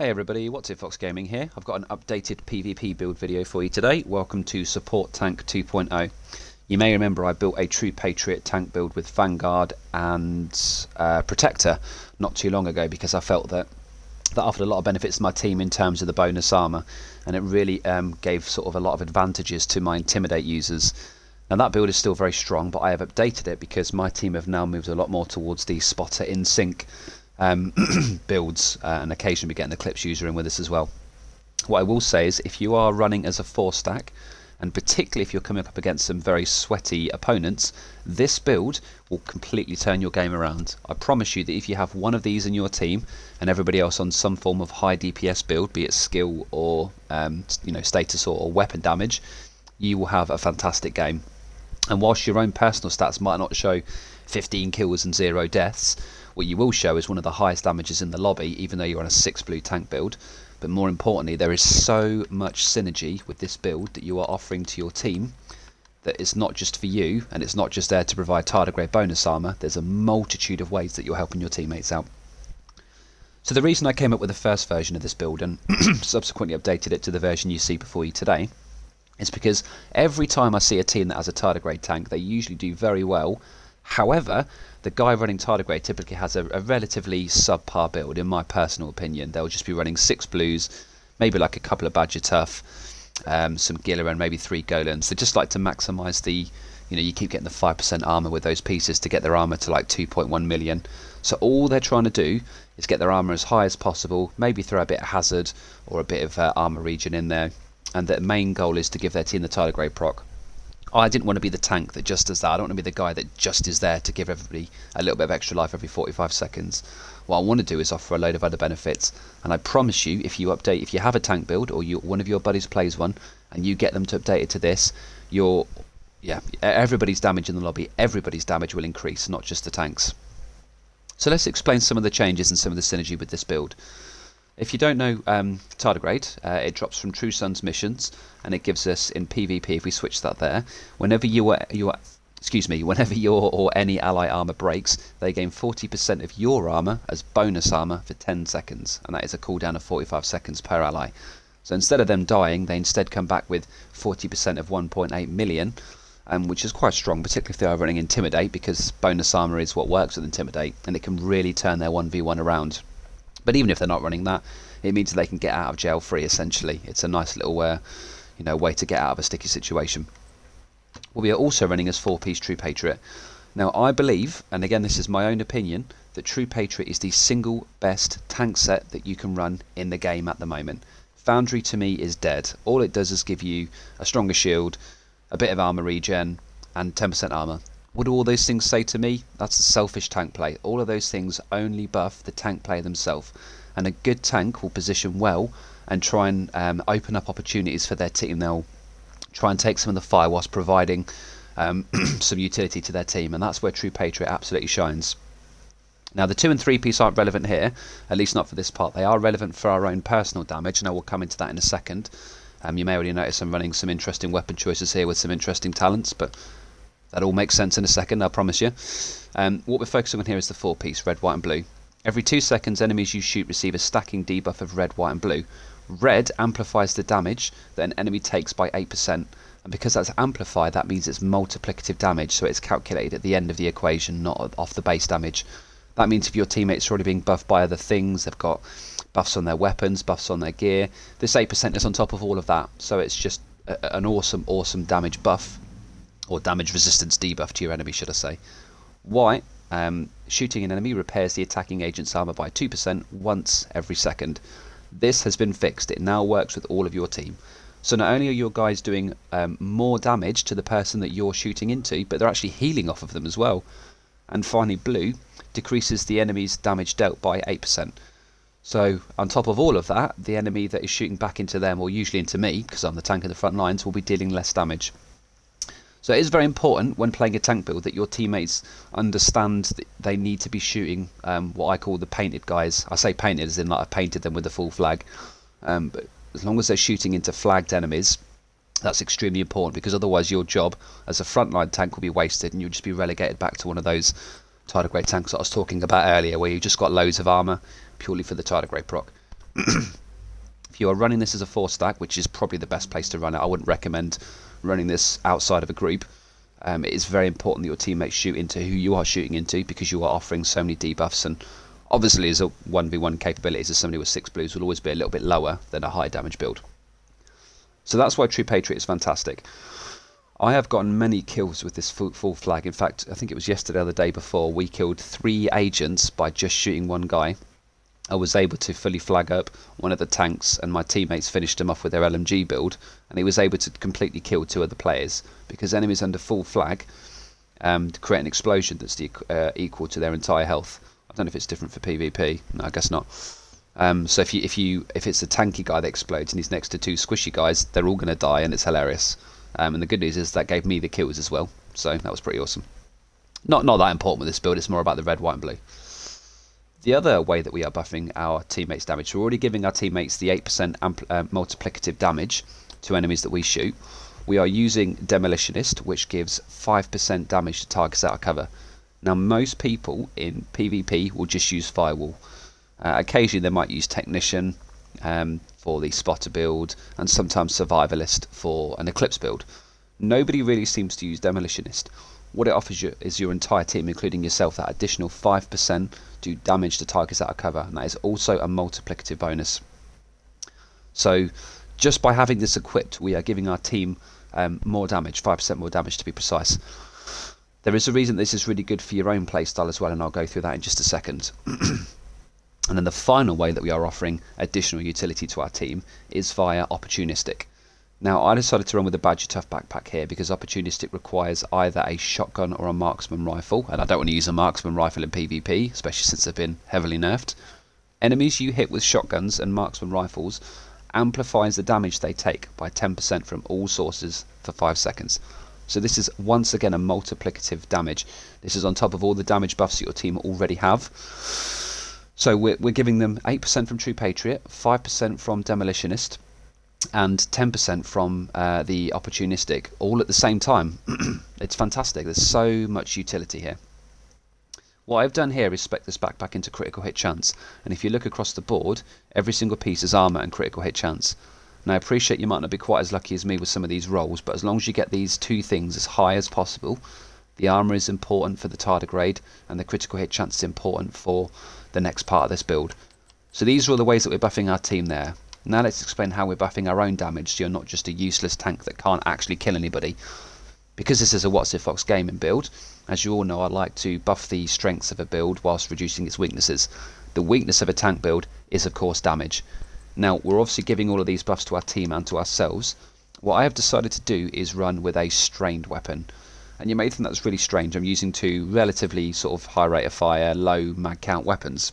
Hey everybody, what's it Fox Gaming here. I've got an updated PvP build video for you today. Welcome to Support Tank 2.0. You may remember I built a True Patriot tank build with Vanguard and uh, Protector not too long ago because I felt that that offered a lot of benefits to my team in terms of the bonus armor and it really um, gave sort of a lot of advantages to my Intimidate users. Now that build is still very strong but I have updated it because my team have now moved a lot more towards the spotter in sync um, builds uh, and occasionally getting the Eclipse user in with us as well. What I will say is if you are running as a four stack and particularly if you're coming up against some very sweaty opponents, this build will completely turn your game around. I promise you that if you have one of these in your team and everybody else on some form of high DPS build, be it skill or um, you know status or, or weapon damage, you will have a fantastic game. And whilst your own personal stats might not show 15 kills and zero deaths, what you will show is one of the highest damages in the lobby, even though you're on a 6 blue tank build. But more importantly, there is so much synergy with this build that you are offering to your team that it's not just for you, and it's not just there to provide tardigrade bonus armor. There's a multitude of ways that you're helping your teammates out. So the reason I came up with the first version of this build and subsequently updated it to the version you see before you today is because every time I see a team that has a tardigrade tank, they usually do very well However, the guy running Tardigrade typically has a, a, relatively subpar build, in my personal opinion. They'll just be running six blues, maybe like a couple of Badger Tough, um, some Gila, and maybe three Golans. They just like to maximise the, you know, you keep getting the 5% armour with those pieces to get their armour to like 2.1 million. So all they're trying to do is get their armour as high as possible, maybe throw a bit of hazard or a bit of uh, armour regen in there. And their main goal is to give their team the Tardigrade proc. I didn't want to be the tank that just does that. I don't want to be the guy that just is there to give everybody a little bit of extra life every 45 seconds. What I want to do is offer a load of other benefits. And I promise you, if you update, if you have a tank build or you, one of your buddies plays one, and you get them to update it to this, your yeah, everybody's damage in the lobby, everybody's damage will increase, not just the tanks. So let's explain some of the changes and some of the synergy with this build. If you don't know um, Tardigrade, uh, it drops from True Sons missions, and it gives us in PvP. If we switch that there, whenever you are you are excuse me, whenever your or any ally armor breaks, they gain 40% of your armor as bonus armor for 10 seconds, and that is a cooldown of 45 seconds per ally. So instead of them dying, they instead come back with 40% of 1.8 million, um, which is quite strong, particularly if they are running Intimidate, because bonus armor is what works with Intimidate, and it can really turn their 1v1 around. But even if they're not running that, it means they can get out of jail free. Essentially, it's a nice little uh, you know way to get out of a sticky situation. Well, we are also running as four-piece True Patriot. Now, I believe, and again, this is my own opinion, that True Patriot is the single best tank set that you can run in the game at the moment. Foundry to me is dead. All it does is give you a stronger shield, a bit of armor regen, and 10% armor. What do all those things say to me? That's a selfish tank play. All of those things only buff the tank player themselves. And a good tank will position well and try and um, open up opportunities for their team. They'll try and take some of the fire whilst providing um, some utility to their team. And that's where True Patriot absolutely shines. Now the 2 and 3 piece aren't relevant here, at least not for this part. They are relevant for our own personal damage, and I will come into that in a second. Um, you may already notice I'm running some interesting weapon choices here with some interesting talents, but that all makes sense in a second, I promise you. Um, what we're focusing on here is the four piece, red, white and blue. Every two seconds enemies you shoot receive a stacking debuff of red, white and blue. Red amplifies the damage that an enemy takes by 8%, and because that's amplified that means it's multiplicative damage, so it's calculated at the end of the equation, not off the base damage. That means if your teammates are already being buffed by other things, they've got buffs on their weapons, buffs on their gear, this 8% is on top of all of that, so it's just a, an awesome, awesome damage buff or damage resistance debuff to your enemy, should I say. White, um, shooting an enemy repairs the attacking agent's armor by 2% once every second. This has been fixed. It now works with all of your team. So not only are your guys doing um, more damage to the person that you're shooting into, but they're actually healing off of them as well. And finally, blue decreases the enemy's damage dealt by 8%. So on top of all of that, the enemy that is shooting back into them, or usually into me, because I'm the tank in the front lines, will be dealing less damage. So it is very important when playing a tank build that your teammates understand that they need to be shooting um, what I call the painted guys. I say painted as in like I've painted them with a full flag. Um, but as long as they're shooting into flagged enemies, that's extremely important because otherwise your job as a frontline tank will be wasted and you'll just be relegated back to one of those tardigrade tanks that I was talking about earlier where you just got loads of armour purely for the tardigrade proc. you are running this as a four stack, which is probably the best place to run it, I wouldn't recommend running this outside of a group. Um, it is very important that your teammates shoot into who you are shooting into because you are offering so many debuffs and obviously as a 1v1 capabilities as somebody with 6 blues will always be a little bit lower than a high damage build. So that's why True Patriot is fantastic. I have gotten many kills with this full flag. In fact, I think it was yesterday or the day before, we killed three agents by just shooting one guy. I was able to fully flag up one of the tanks, and my teammates finished him off with their LMG build, and he was able to completely kill two other players because enemies under full flag um, create an explosion that's the, uh, equal to their entire health. I don't know if it's different for PvP. No, I guess not. Um, so if you if you if it's a tanky guy that explodes and he's next to two squishy guys, they're all going to die, and it's hilarious. Um, and the good news is that gave me the kills as well, so that was pretty awesome. Not not that important with this build. It's more about the red, white, and blue. The other way that we are buffing our teammates' damage, we're already giving our teammates the 8% uh, multiplicative damage to enemies that we shoot. We are using Demolitionist, which gives 5% damage to targets out of cover. Now, most people in PvP will just use Firewall. Uh, occasionally, they might use Technician um, for the Spotter build, and sometimes Survivalist for an Eclipse build. Nobody really seems to use Demolitionist. What it offers you is your entire team, including yourself, that additional 5% do damage to targets out of cover, and that is also a multiplicative bonus. So, just by having this equipped, we are giving our team um, more damage, 5% more damage to be precise. There is a reason this is really good for your own playstyle as well, and I'll go through that in just a second. and then the final way that we are offering additional utility to our team is via opportunistic. Now, I decided to run with the Badger Tough backpack here because Opportunistic requires either a shotgun or a marksman rifle, and I don't want to use a marksman rifle in PvP, especially since they've been heavily nerfed. Enemies you hit with shotguns and marksman rifles amplifies the damage they take by 10% from all sources for 5 seconds. So this is once again a multiplicative damage. This is on top of all the damage buffs that your team already have. So we're, we're giving them 8% from True Patriot, 5% from Demolitionist, and 10% from uh, the opportunistic all at the same time. it's fantastic. There's so much utility here. What I've done here is spec this backpack into critical hit chance, and if you look across the board, every single piece is armor and critical hit chance. Now I appreciate you might not be quite as lucky as me with some of these rolls, but as long as you get these two things as high as possible, the armor is important for the tardigrade, and the critical hit chance is important for the next part of this build. So these are all the ways that we're buffing our team there. Now let's explain how we're buffing our own damage so you're not just a useless tank that can't actually kill anybody. Because this is a What's It Fox gaming build, as you all know I like to buff the strengths of a build whilst reducing its weaknesses. The weakness of a tank build is of course damage. Now we're obviously giving all of these buffs to our team and to ourselves. What I have decided to do is run with a strained weapon. And you may think that's really strange, I'm using two relatively sort of high rate of fire, low mag count weapons.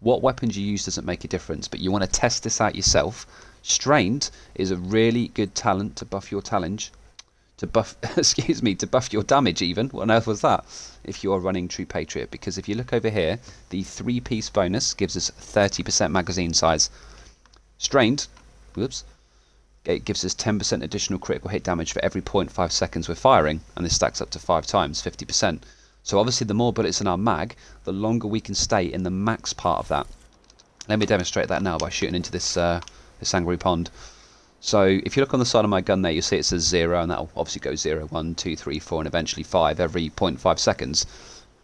What weapons you use doesn't make a difference, but you want to test this out yourself. Strained is a really good talent to buff your challenge, to buff, excuse me, to buff your damage even. What on earth was that? If you are running True Patriot, because if you look over here, the three-piece bonus gives us 30% magazine size. Strained, whoops, it gives us 10% additional critical hit damage for every 0.5 seconds we're firing, and this stacks up to 5 times, 50%. So obviously the more bullets in our mag, the longer we can stay in the max part of that. Let me demonstrate that now by shooting into this, uh, this angry pond. So if you look on the side of my gun there, you'll see it says 0, and that'll obviously go 0, 1, 2, 3, 4, and eventually 5 every 0.5 seconds.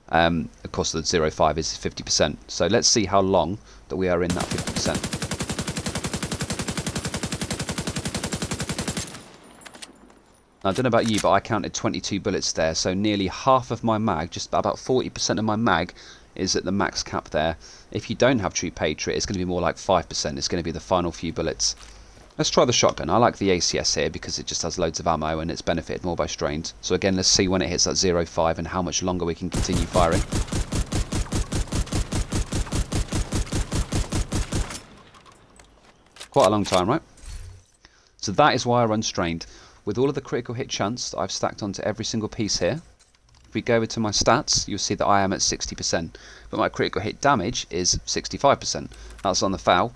Um, of course, the 0, 5 is 50%. So let's see how long that we are in that 50%. Now, I don't know about you, but I counted 22 bullets there, so nearly half of my mag, just about 40% of my mag, is at the max cap there. If you don't have True Patriot, it's going to be more like 5%. It's going to be the final few bullets. Let's try the shotgun. I like the ACS here because it just has loads of ammo and it's benefited more by strained. So again, let's see when it hits that 0.5 and how much longer we can continue firing. Quite a long time, right? So that is why I run strained with all of the critical hit chance that I've stacked onto every single piece here, if we go over to my stats, you'll see that I am at 60%, but my critical hit damage is 65%. That's on the FAL.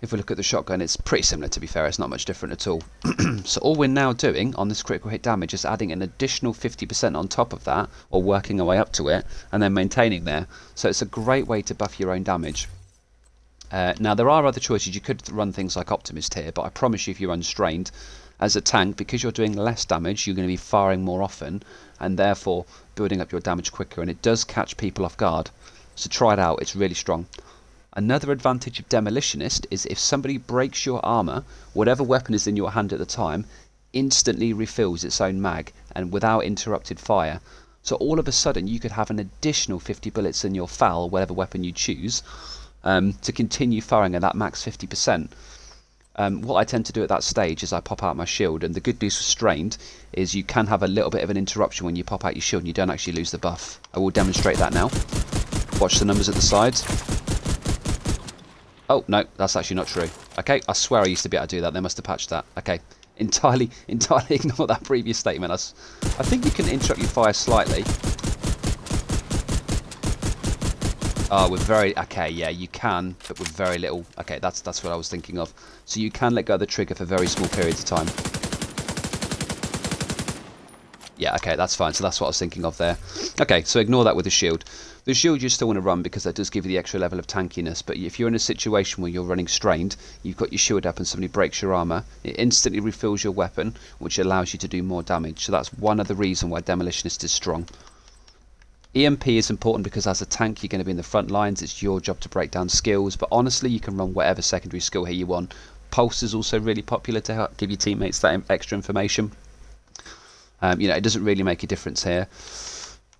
If we look at the shotgun, it's pretty similar to be fair, it's not much different at all. so all we're now doing on this critical hit damage is adding an additional 50% on top of that, or working our way up to it, and then maintaining there. So it's a great way to buff your own damage. Uh, now there are other choices. You could run things like Optimist here, but I promise you, if you're unstrained, as a tank, because you're doing less damage, you're going to be firing more often, and therefore building up your damage quicker. And it does catch people off guard. So try it out. It's really strong. Another advantage of Demolitionist is if somebody breaks your armor, whatever weapon is in your hand at the time, instantly refills its own mag and without interrupted fire. So all of a sudden you could have an additional 50 bullets in your FAL, whatever weapon you choose, um, to continue firing at that max 50%. Um, what I tend to do at that stage is I pop out my shield, and the good news for strained is you can have a little bit of an interruption when you pop out your shield and you don't actually lose the buff. I will demonstrate that now. Watch the numbers at the sides. Oh, no, that's actually not true. Okay, I swear I used to be able to do that. They must have patched that. Okay, entirely, entirely ignore that previous statement. I, I think you can interrupt your fire slightly. Oh, with very... Okay, yeah, you can, but with very little... Okay, that's that's what I was thinking of. So you can let go of the trigger for very small periods of time. Yeah, okay, that's fine. So that's what I was thinking of there. Okay, so ignore that with the shield. The shield you still want to run because that does give you the extra level of tankiness, but if you're in a situation where you're running strained, you've got your shield up and somebody breaks your armour, it instantly refills your weapon, which allows you to do more damage. So that's one other reason why Demolitionist is strong. EMP is important because as a tank you're going to be in the front lines, it's your job to break down skills, but honestly you can run whatever secondary skill here you want. Pulse is also really popular to help give your teammates that extra information. Um, you know, it doesn't really make a difference here.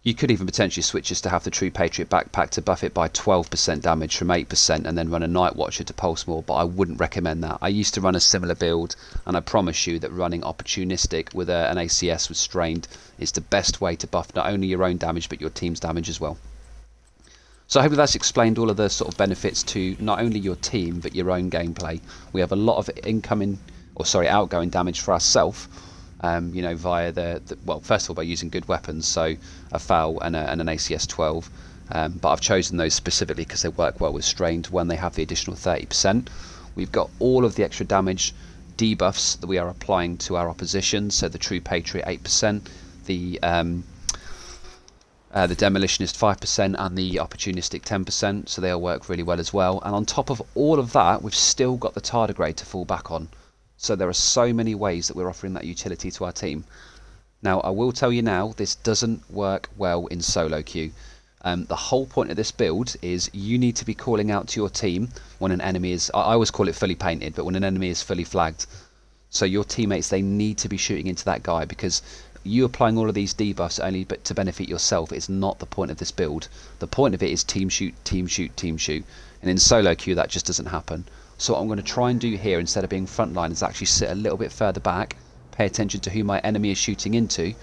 You could even potentially switch just to have the True Patriot backpack to buff it by 12% damage from 8% and then run a Night Watcher to pulse more, but I wouldn't recommend that. I used to run a similar build and I promise you that running opportunistic with a, an ACS with strained is the best way to buff not only your own damage but your team's damage as well. So I hope that's explained all of the sort of benefits to not only your team but your own gameplay. We have a lot of incoming, or sorry, outgoing damage for ourselves um, you know, via the, the, well, first of all by using good weapons, so a FAL and, a, and an ACS 12. Um, but I've chosen those specifically because they work well with strained when they have the additional 30%. We've got all of the extra damage debuffs that we are applying to our opposition, so the True Patriot 8%, the um, uh, the Demolitionist 5% and the Opportunistic 10%, so they'll work really well as well. And on top of all of that, we've still got the Tardigrade to fall back on. So there are so many ways that we're offering that utility to our team. Now, I will tell you now, this doesn't work well in solo queue. Um, the whole point of this build is you need to be calling out to your team when an enemy is, I always call it fully painted, but when an enemy is fully flagged. So your teammates, they need to be shooting into that guy because you applying all of these debuffs only but to benefit yourself is not the point of this build. The point of it is team shoot, team shoot, team shoot. And in solo queue that just doesn't happen. So what I'm going to try and do here, instead of being frontline, is actually sit a little bit further back, pay attention to who my enemy is shooting into,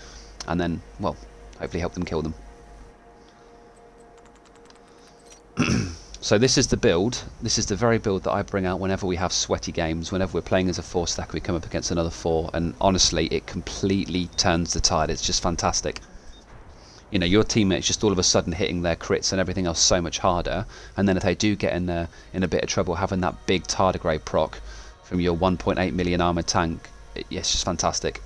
and then, well, hopefully help them kill them. so this is the build. This is the very build that I bring out whenever we have sweaty games, whenever we're playing as a four stack, we come up against another four, and honestly, it completely turns the tide. It's just fantastic you know your teammates just all of a sudden hitting their crits and everything else so much harder and then if they do get in there in a bit of trouble having that big tardigrade proc from your 1.8 million armor tank it, it's just fantastic.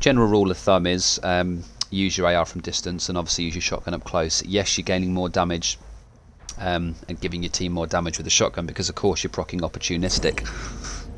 General rule of thumb is um, use your AR from distance and obviously use your shotgun up close. Yes you're gaining more damage um, and giving your team more damage with the shotgun because of course you're procking opportunistic.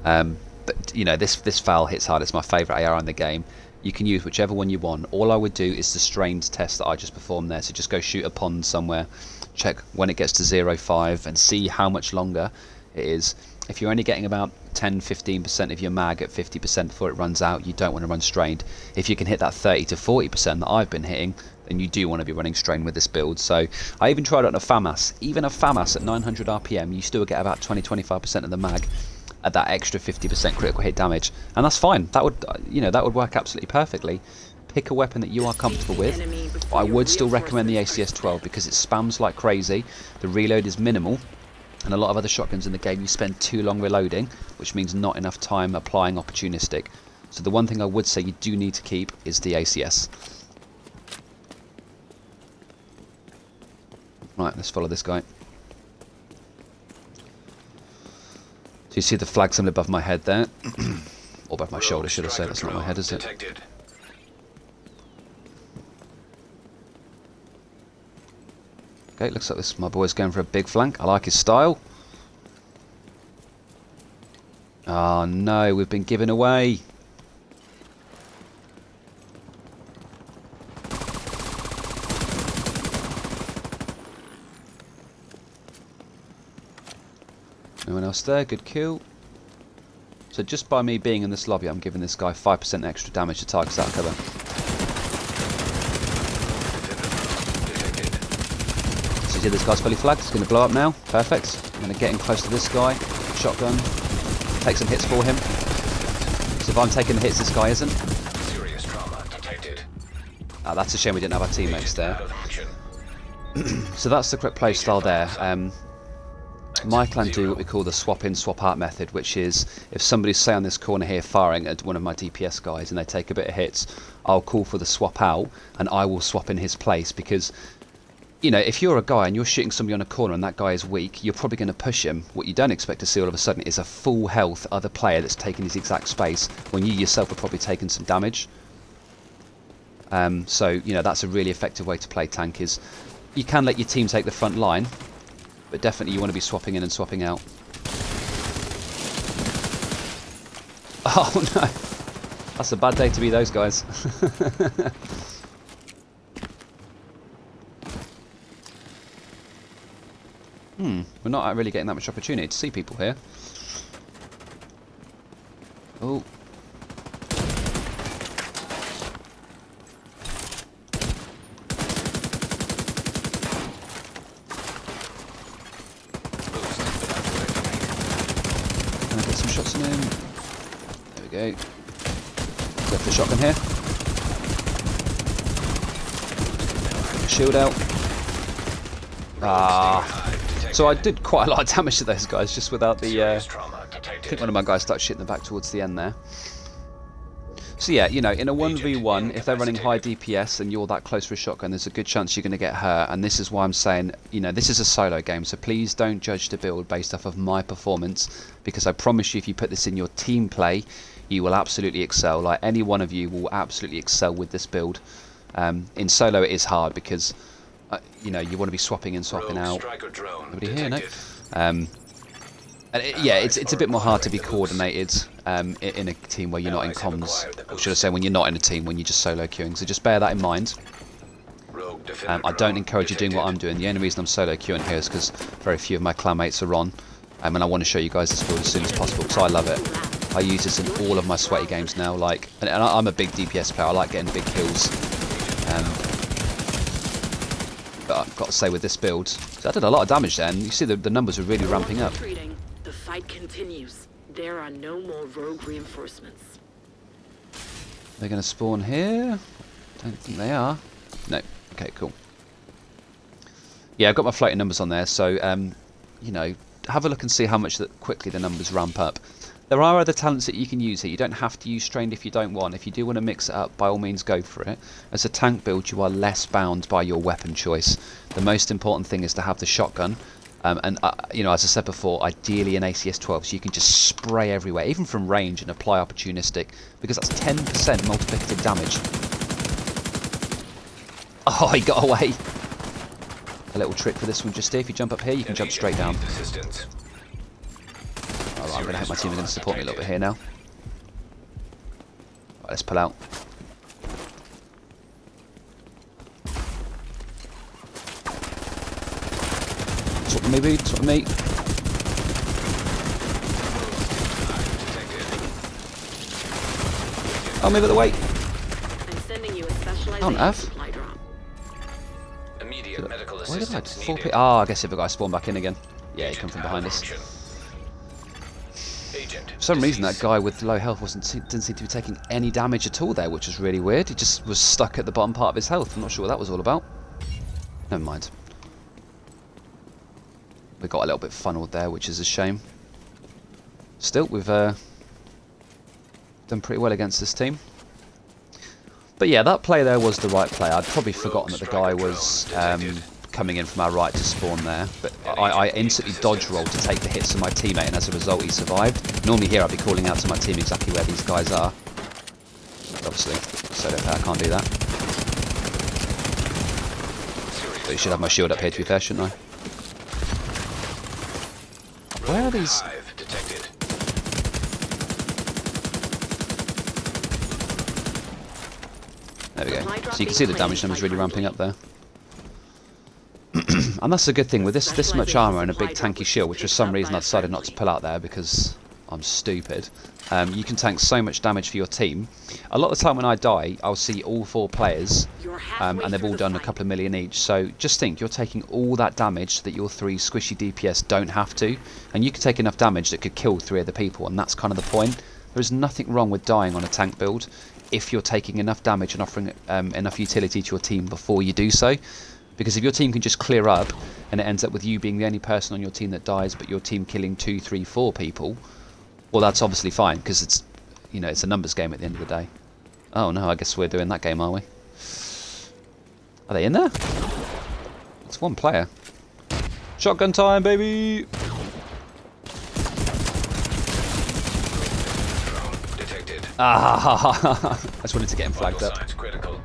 Um, but you know this this FAL hits hard. It's my favourite AR in the game. You can use whichever one you want. All I would do is the strained test that I just performed there. So just go shoot a pond somewhere, check when it gets to 0.5 and see how much longer it is. If you're only getting about 10-15% of your mag at 50% before it runs out, you don't want to run strained. If you can hit that 30 to 40% that I've been hitting, then you do want to be running strain with this build. So I even tried it on a FAMAS. Even a FAMAS at 900 RPM, you still get about 20-25% of the mag at that extra 50% critical hit damage, and that's fine. That would, uh, you know, that would work absolutely perfectly. Pick a weapon that you are comfortable with. I would still recommend the ACS 12 because it spams like crazy. The reload is minimal, and a lot of other shotguns in the game you spend too long reloading, which means not enough time applying opportunistic. So the one thing I would say you do need to keep is the ACS. Right, let's follow this guy. Do you see the flag symbol above my head there? or above my shoulder, should I say. That's not my head, is it? Okay, looks like this my boy's going for a big flank. I like his style. Ah, oh, no, we've been given away. No one else there, good kill. So just by me being in this lobby, I'm giving this guy 5% extra damage to targets out of cover. So see this guy's fully flagged, it's going to blow up now, perfect. I'm going to get in close to this guy, shotgun, take some hits for him. So if I'm taking the hits, this guy isn't. Serious trauma detected. Ah, that's a shame we didn't have our teammates there. so that's the correct play style there. Um, my clan do what we call the swap in, swap out method, which is if somebody's say on this corner here firing at one of my DPS guys and they take a bit of hits, I'll call for the swap out and I will swap in his place because you know, if you're a guy and you're shooting somebody on a corner and that guy is weak, you're probably going to push him. What you don't expect to see all of a sudden is a full health other player that's taking his exact space when you yourself are probably taking some damage. Um, so, you know, that's a really effective way to play tank is you can let your team take the front line, but definitely you want to be swapping in and swapping out. Oh no! That's a bad day to be those guys. hmm, we're not really getting that much opportunity to see people here. Oh. Can I get some shots in him? There we go. Go for the shotgun here. Shield out. Ah. So I did quite a lot of damage to those guys just without the. Uh, I think one of my guys started shitting the back towards the end there. So yeah, you know, in a 1v1, if they're running high DPS and you're that close for a shotgun, there's a good chance you're going to get hurt. And this is why I'm saying, you know, this is a solo game, so please don't judge the build based off of my performance, because I promise you, if you put this in your team play, you will absolutely excel. Like any one of you will absolutely excel with this build. Um, in solo, it is hard because, uh, you know, you want to be swapping and swapping Rogue out. Nobody here, no. Um, and it, yeah, it's it's a bit more hard to be coordinated um, in a team where you're not in comms, or should I say, when you're not in a team, when you're just solo queuing. So just bear that in mind. Um, I don't encourage you doing what I'm doing. The only reason I'm solo queuing here is because very few of my clanmates are on, um, and I want to show you guys this build as soon as possible because I love it. I use this in all of my sweaty games now. Like, and, and I'm a big DPS player. I like getting big kills. Um, but I've got to say, with this build, I did a lot of damage there, and you see the, the numbers are really ramping up. The fight continues. There are no more rogue reinforcements. They're going to spawn here? Don't think they are. No. Okay, cool. Yeah, I've got my floating numbers on there, so, um, you know, have a look and see how much that quickly the numbers ramp up. There are other talents that you can use here. You don't have to use Strained if you don't want. If you do want to mix it up, by all means go for it. As a tank build, you are less bound by your weapon choice. The most important thing is to have the shotgun. Um, and, uh, you know, as I said before, ideally an ACS-12, so you can just spray everywhere, even from range, and apply opportunistic, because that's 10% multiplicative damage. Oh, he got away. A little trick for this one, just here. If you jump up here, you can jump straight down. Going to hope my team are going to support me a little bit here now. Right, let's pull out. Swap with me, dude. Swap with me. Oh, move out of the way. I'm sending you a specialized On Earth? Immediate medical Why did I assistance four needed. pe- Ah, I guess if a guy spawned back in again. Yeah, he come from behind us. Some reason, that guy with low health wasn't didn't seem to be taking any damage at all there, which was really weird. He just was stuck at the bottom part of his health. I'm not sure what that was all about. Never mind. We got a little bit funneled there, which is a shame. Still, we've uh, done pretty well against this team. But yeah, that play there was the right play. I'd probably forgotten that the guy was um, coming in from our right to spawn there. But I, I instantly dodge rolled to take the hits of my teammate, and as a result, he survived. Normally here, I'd be calling out to my team exactly where these guys are. But obviously, so don't I can't do that. But you should have my shield up here to be fair, shouldn't I? Where are these? Hive detected. There we go. So you can see the damage numbers really ramping up there. and that's a good thing with this this much armor and a big tanky shield, which for some reason I decided not to pull out there because I'm stupid. Um, you can tank so much damage for your team. A lot of the time when I die, I'll see all four players, um, and they've all done a couple of million each. So just think, you're taking all that damage that your three squishy DPS don't have to, and you could take enough damage that could kill three other people, and that's kind of the point. There is nothing wrong with dying on a tank build if you're taking enough damage and offering um, enough utility to your team before you do so. Because if your team can just clear up and it ends up with you being the only person on your team that dies, but your team killing two, three, four people, well, that's obviously fine because it's, you know, it's a numbers game at the end of the day. Oh no, I guess we're doing that game, are we? Are they in there? It's one player. Shotgun time, baby! Drone detected. Ah, I just wanted to get him flagged up. critical.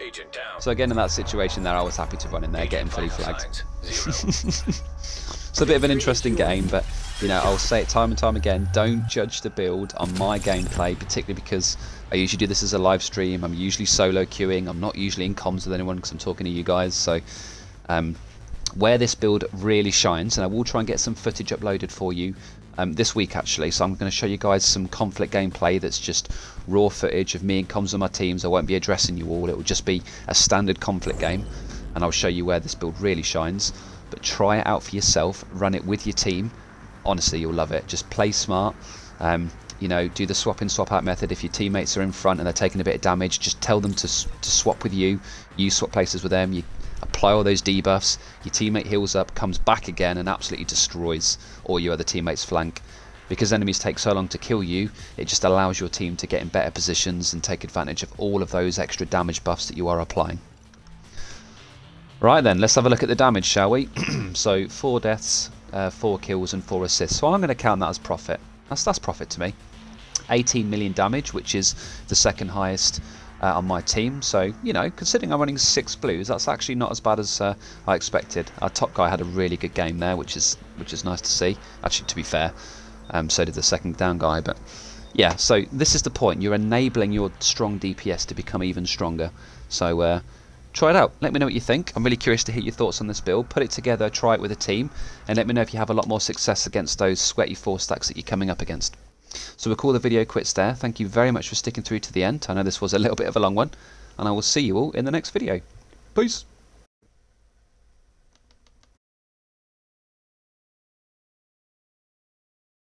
Agent down. So again, in that situation there, I was happy to run in there, get him fully flagged. It's a bit of an interesting game, but you know, I'll say it time and time again, don't judge the build on my gameplay, particularly because I usually do this as a live stream, I'm usually solo queuing, I'm not usually in comms with anyone because I'm talking to you guys, so um, where this build really shines, and I will try and get some footage uploaded for you um, this week actually, so I'm going to show you guys some conflict gameplay that's just raw footage of me and comms on my teams, I won't be addressing you all, it will just be a standard conflict game, and I'll show you where this build really shines, but try it out for yourself, run it with your team, honestly you'll love it, just play smart, um, you know, do the swap in swap out method. If your teammates are in front and they're taking a bit of damage, just tell them to, to swap with you. You swap places with them. You apply all those debuffs. Your teammate heals up, comes back again, and absolutely destroys all your other teammates' flank. Because enemies take so long to kill you, it just allows your team to get in better positions and take advantage of all of those extra damage buffs that you are applying. Right then, let's have a look at the damage, shall we? so four deaths, uh, four kills, and four assists. So I'm going to count that as profit. That's that's profit to me. 18 million damage, which is the second highest uh, on my team. So you know, considering I'm running six blues, that's actually not as bad as uh, I expected. Our top guy had a really good game there, which is which is nice to see. Actually, to be fair, um, so did the second down guy, but. Yeah, so this is the point. You're enabling your strong DPS to become even stronger. So uh, try it out. Let me know what you think. I'm really curious to hear your thoughts on this build. Put it together, try it with a team, and let me know if you have a lot more success against those sweaty four stacks that you're coming up against. So we'll call the video quits there. Thank you very much for sticking through to the end. I know this was a little bit of a long one, and I will see you all in the next video. Peace.